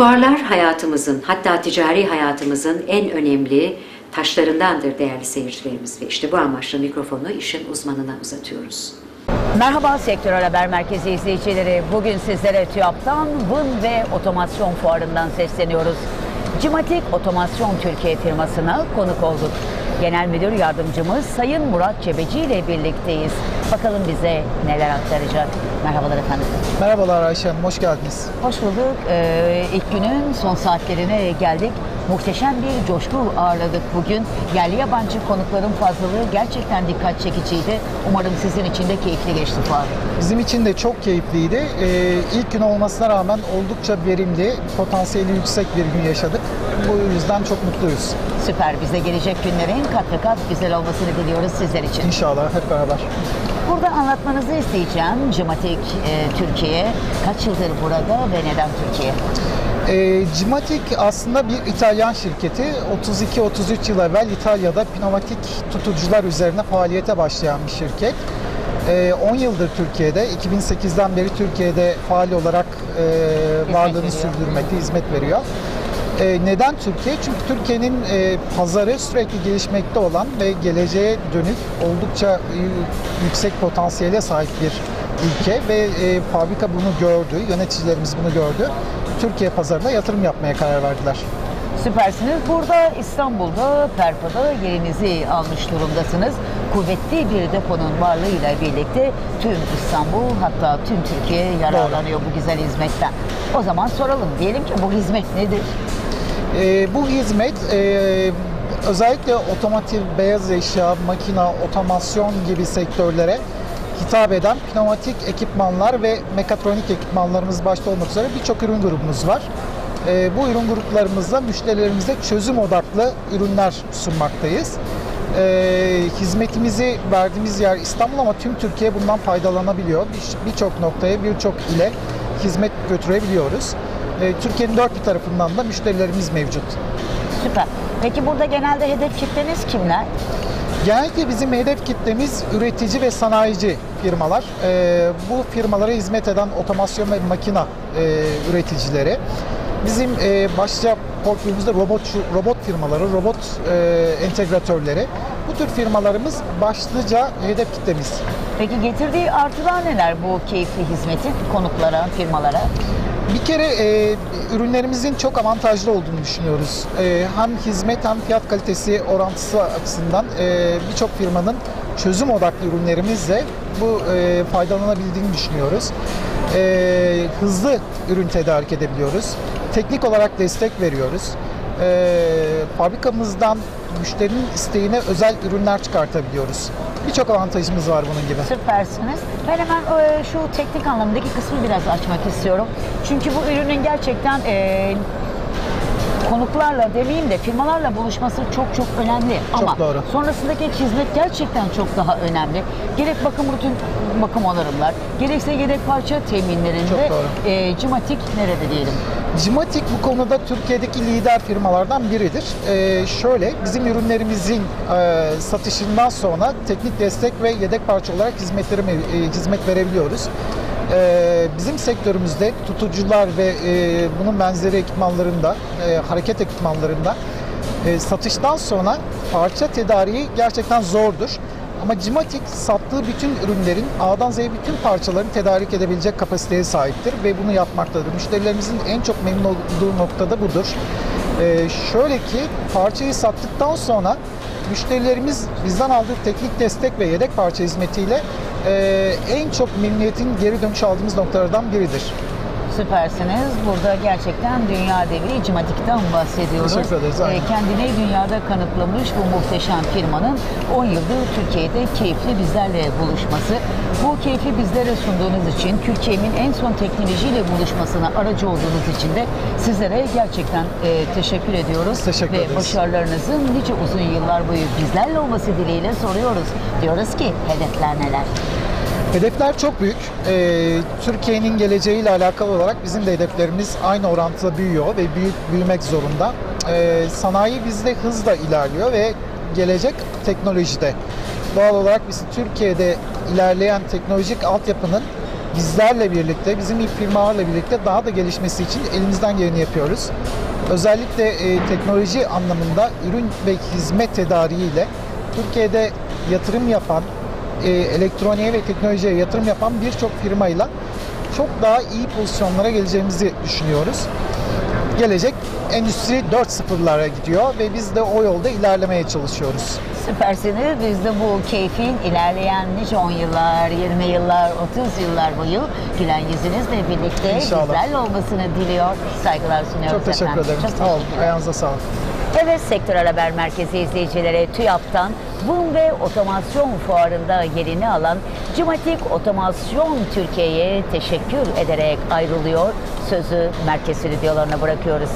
Fuarlar hayatımızın hatta ticari hayatımızın en önemli taşlarındandır değerli seyircilerimiz ve işte bu amaçla mikrofonu işin uzmanına uzatıyoruz. Merhaba Sektörel Haber Merkezi izleyicileri. Bugün sizlere TÜYAP'tan Vın ve Otomasyon Fuarı'ndan sesleniyoruz. Cimatik Otomasyon Türkiye firmasına konuk olduk. Genel Müdür Yardımcımız Sayın Murat Cebeci ile birlikteyiz. Bakalım bize neler aktaracak. Merhabalar efendim. Merhabalar Ayşe Hanım, hoş geldiniz. Hoş bulduk. Ee, ilk günün son saatlerine geldik. Muhteşem bir coşku ağırladık bugün. Yerli yabancı konukların fazlalığı gerçekten dikkat çekiciydi. Umarım sizin için de keyifli geçti fuar. Bizim için de çok keyifliydi. Ee, ilk gün olmasına rağmen oldukça verimli, potansiyeli yüksek bir gün yaşadık. Bu yüzden çok mutluyuz. Süper. Biz de gelecek günlerin kat ve kat güzel olmasını diliyoruz sizler için. İnşallah hep beraber. Burada anlatmanızı isteyeceğim. Cimatik e, Türkiye kaç yıldır burada ve neden Türkiye? Ee, Cimatic aslında bir İtalyan şirketi. 32-33 yıl evvel İtalya'da pneumatik tutucular üzerine faaliyete başlayan bir şirket. Ee, 10 yıldır Türkiye'de, 2008'den beri Türkiye'de faal olarak e, varlığını sürdürmekte, hizmet veriyor. Ee, neden Türkiye? Çünkü Türkiye'nin e, pazarı sürekli gelişmekte olan ve geleceğe dönük oldukça yüksek potansiyele sahip bir ülke ve e, fabrika bunu gördü, yöneticilerimiz bunu gördü. Türkiye pazarına yatırım yapmaya karar verdiler. Süpersiniz. Burada İstanbul'da, Perpa'da yerinizi almış durumdasınız. Kuvvetli bir deponun varlığıyla birlikte tüm İstanbul hatta tüm Türkiye yararlanıyor bu güzel hizmetten. O zaman soralım. Diyelim ki bu hizmet nedir? E, bu hizmet e, özellikle otomotiv, beyaz eşya, makina, otomasyon gibi sektörlere hitap eden pneumatik ekipmanlar ve mekatronik ekipmanlarımız başta olmak üzere birçok ürün grubumuz var. E, bu ürün gruplarımızla müşterilerimize çözüm odaklı ürünler sunmaktayız. E, hizmetimizi verdiğimiz yer İstanbul ama tüm Türkiye bundan faydalanabiliyor. Bir- Birçok noktaya, birçok ile hizmet götürebiliyoruz. E, Türkiye'nin dört bir tarafından da müşterilerimiz mevcut. Süper. Peki burada genelde hedef kitleniz kimler? Genellikle bizim hedef kitlemiz üretici ve sanayici firmalar. E, bu firmalara hizmet eden otomasyon ve makina e, üreticileri. Bizim e, başlıca portföyümüzde robot robot firmaları, robot e, entegratörleri. Bu tür firmalarımız başlıca hedef kitlemiz. Peki getirdiği artılar neler bu keyifli hizmetin konuklara, firmalara? Bir kere e, ürünlerimizin çok avantajlı olduğunu düşünüyoruz. E, hem hizmet hem fiyat kalitesi orantısı açısından e, birçok firmanın çözüm odaklı ürünlerimizle bu e, faydalanabildiğini düşünüyoruz. E, hızlı ürün tedarik edebiliyoruz. Teknik olarak destek veriyoruz. E, fabrikamızdan müşterinin isteğine özel ürünler çıkartabiliyoruz. Birçok avantajımız var bunun gibi. Süpersiniz. Ben hemen e, şu teknik anlamdaki kısmı biraz açmak istiyorum. Çünkü bu ürünün gerçekten e, konuklarla demeyeyim de firmalarla buluşması çok çok önemli. Çok Ama doğru. sonrasındaki hizmet gerçekten çok daha önemli. Gerek bakım rutin bakım onarımlar, gerekse yedek parça teminlerinde e, Cimatik nerede diyelim? Cimatik bu konuda Türkiye'deki lider firmalardan biridir. Ee, şöyle, bizim ürünlerimizin e, satışından sonra teknik destek ve yedek parça olarak hizmetleri e, hizmet verebiliyoruz. Ee, bizim sektörümüzde tutucular ve e, bunun benzeri ekipmanlarında, e, hareket ekipmanlarında e, satıştan sonra parça tedariği gerçekten zordur. Ama Cimatic sattığı bütün ürünlerin A'dan Z'ye bütün parçalarını tedarik edebilecek kapasiteye sahiptir ve bunu yapmaktadır. Müşterilerimizin en çok memnun olduğu nokta da budur. Ee, şöyle ki parçayı sattıktan sonra müşterilerimiz bizden aldığı teknik destek ve yedek parça hizmetiyle e, en çok memnuniyetin geri dönüş aldığımız noktalardan biridir. Süpersiniz. Burada gerçekten dünya devi Cimatik'ten bahsediyoruz. Teşekkür ederiz, aynen. Ee, kendini dünyada kanıtlamış bu muhteşem firmanın 10 yıldır Türkiye'de keyifli bizlerle buluşması. Bu keyfi bizlere sunduğunuz için, Türkiye'nin en son teknolojiyle buluşmasına aracı olduğunuz için de sizlere gerçekten e, teşekkür ediyoruz. Teşekkür Ve ederiz. başarılarınızın nice uzun yıllar boyu bizlerle olması dileğiyle soruyoruz. Diyoruz ki hedefler neler? Hedefler çok büyük. Ee, Türkiye'nin geleceğiyle alakalı olarak bizim de hedeflerimiz aynı orantıda büyüyor ve büyük büyümek zorunda. Ee, sanayi bizde hızla ilerliyor ve gelecek teknolojide. Doğal olarak biz Türkiye'de ilerleyen teknolojik altyapının bizlerle birlikte, bizim ilk firmalarla birlikte daha da gelişmesi için elimizden geleni yapıyoruz. Özellikle e, teknoloji anlamında ürün ve hizmet tedariğiyle Türkiye'de yatırım yapan, e, elektroniğe ve teknolojiye yatırım yapan birçok firmayla çok daha iyi pozisyonlara geleceğimizi düşünüyoruz. Gelecek Endüstri 4.0'lara gidiyor ve biz de o yolda ilerlemeye çalışıyoruz. Süpersiniz. Biz de bu keyfin ilerleyen nice 10 yıllar, 20 yıllar, 30 yıllar boyu gülen yüzünüzle birlikte İnşallah. bizlerle olmasını diliyor. Saygılar sunuyoruz Çok teşekkür efendim. ederim. Çok Sağ olun. Ayağınıza sağlık. Evet Sektörel Haber Merkezi izleyicileri TÜYAP'tan Bum ve Otomasyon Fuarı'nda yerini alan Cimatik Otomasyon Türkiye'ye teşekkür ederek ayrılıyor. Sözü merkez stüdyolarına bırakıyoruz.